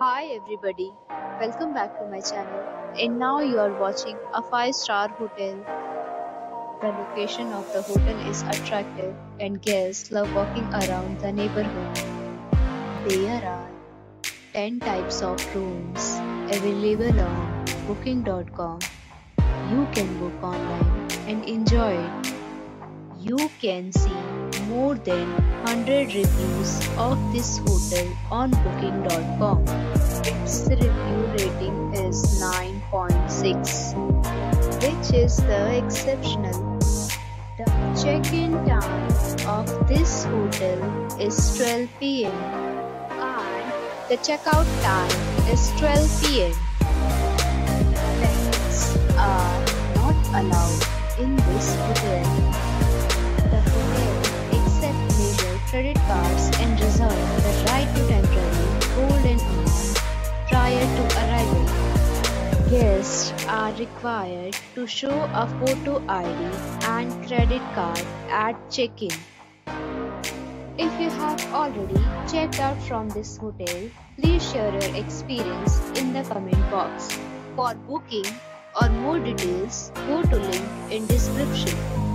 Hi everybody, welcome back to my channel. And now you are watching a 5 star hotel. The location of the hotel is attractive and guests love walking around the neighborhood. There are 10 types of rooms available on booking.com. You can book online and enjoy it. You can see more than 100 reviews of this hotel on booking.com. Its review rating is 9.6, which is the exceptional. The check-in time of this hotel is 12 pm and the checkout time is 12 pm. Pets are not allowed in this hotel. Credit cards and reserve the right to temporarily hold an amount prior to arrival. Guests are required to show a photo ID and credit card at check-in. If you have already checked out from this hotel, please share your experience in the comment box. For booking or more details, go to link in description.